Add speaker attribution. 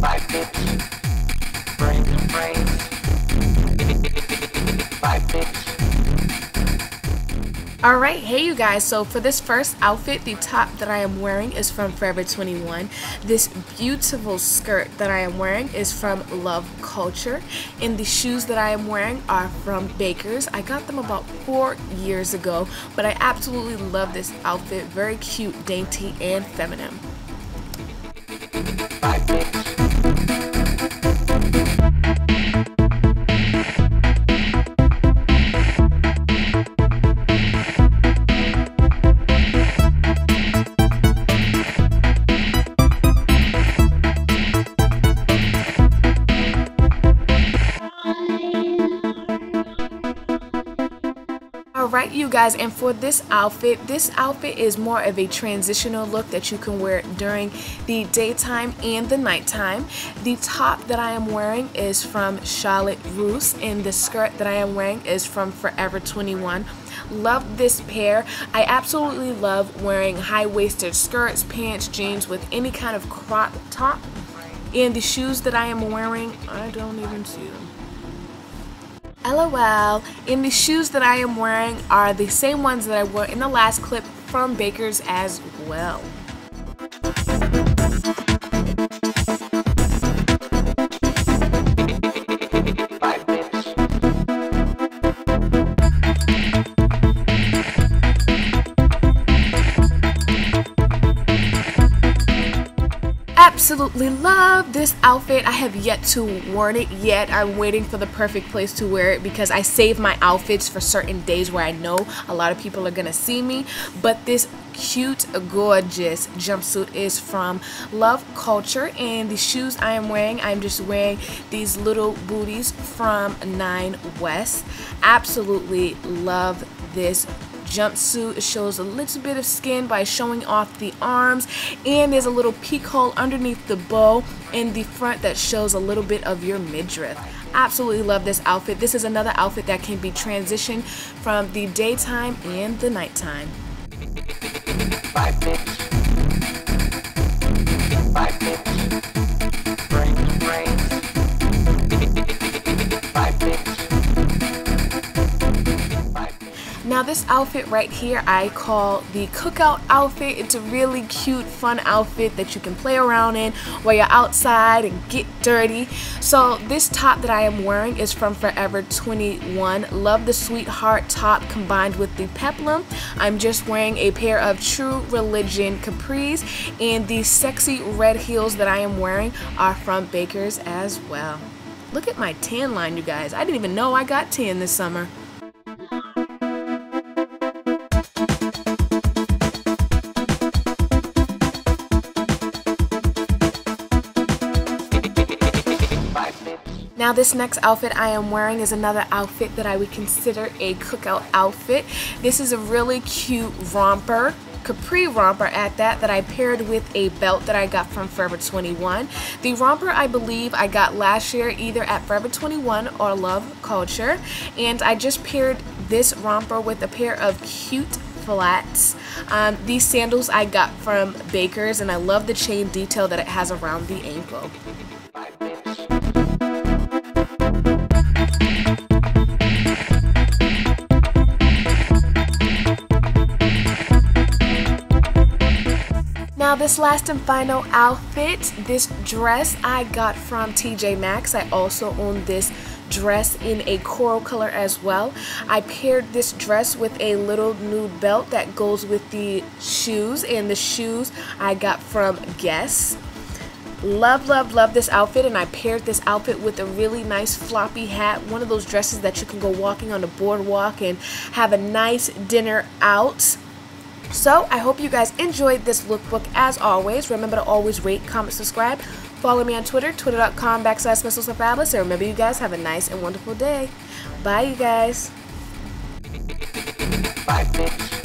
Speaker 1: Bits.
Speaker 2: Alright, hey you guys, so for this first outfit, the top that I am wearing is from Forever 21. This beautiful skirt that I am wearing is from Love Culture. And the shoes that I am wearing are from Baker's. I got them about four years ago, but I absolutely love this outfit. Very cute, dainty, and feminine. You guys and for this outfit, this outfit is more of a transitional look that you can wear during the daytime and the nighttime. The top that I am wearing is from Charlotte Russe and the skirt that I am wearing is from Forever 21. Love this pair. I absolutely love wearing high-waisted skirts, pants, jeans with any kind of crop top. And the shoes that I am wearing, I don't even see them. LOL. And the shoes that I am wearing are the same ones that I wore in the last clip from Baker's as well. Absolutely love this outfit. I have yet to wear it yet. I'm waiting for the perfect place to wear it because I save my outfits for certain days where I know a lot of people are gonna see me. But this cute, gorgeous jumpsuit is from Love Culture and the shoes I am wearing, I'm just wearing these little booties from Nine West. Absolutely love this jumpsuit. It shows a little bit of skin by showing off the arms and there's a little peek hole underneath the bow in the front that shows a little bit of your midriff. Absolutely love this outfit. This is another outfit that can be transitioned from the daytime and the nighttime.
Speaker 1: Five
Speaker 2: this outfit right here I call the cookout outfit. It's a really cute fun outfit that you can play around in while you're outside and get dirty. So this top that I am wearing is from Forever 21. Love the sweetheart top combined with the peplum. I'm just wearing a pair of True Religion capris and the sexy red heels that I am wearing are from Baker's as well. Look at my tan line you guys. I didn't even know I got tan this summer. Now this next outfit I am wearing is another outfit that I would consider a cookout outfit. This is a really cute romper capri romper at that that I paired with a belt that I got from Forever 21. The romper I believe I got last year either at Forever 21 or Love Culture and I just paired this romper with a pair of cute flats. Um, these sandals I got from Baker's and I love the chain detail that it has around the ankle. Now this last and final outfit, this dress I got from TJ Maxx. I also own this dress in a coral color as well. I paired this dress with a little nude belt that goes with the shoes and the shoes I got from Guess. Love, love, love this outfit and I paired this outfit with a really nice floppy hat. One of those dresses that you can go walking on the boardwalk and have a nice dinner out. So I hope you guys enjoyed this lookbook as always. Remember to always rate, comment, subscribe. Follow me on Twitter, twitter.com backslash Mzosofabolous. And remember you guys have a nice and wonderful day. Bye you guys.
Speaker 1: Five bits.